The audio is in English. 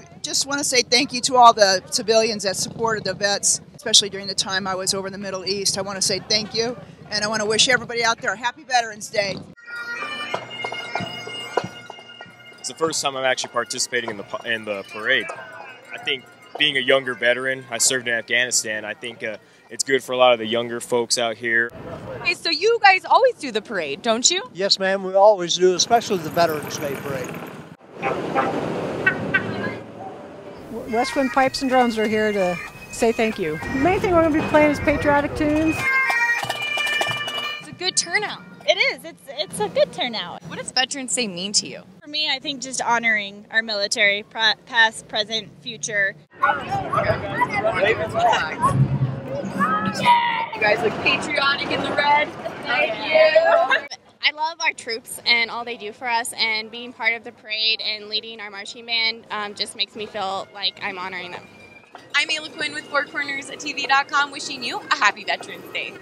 I just want to say thank you to all the civilians that supported the vets, especially during the time I was over in the Middle East. I want to say thank you, and I want to wish everybody out there a happy Veterans Day. It's the first time I'm actually participating in the in the parade. I think being a younger veteran, I served in Afghanistan. I think uh, it's good for a lot of the younger folks out here. Okay, so you guys always do the parade, don't you? Yes, ma'am, we always do, especially the Veterans Day Parade. West Wind Pipes and Drums are here to say thank you. The main thing we're going to be playing is patriotic tunes. It's a good turnout. It is. It's it's a good turnout. What does Veterans Day mean to you? For me, I think just honoring our military, pra- past, present, future. You guys look patriotic in the red. Thank you. Oh, I love our troops and all they do for us, and being part of the parade and leading our marching band um, just makes me feel like I'm honoring them. I'm Ayla Quinn with Four Corners at TV.com wishing you a happy Veterans Day.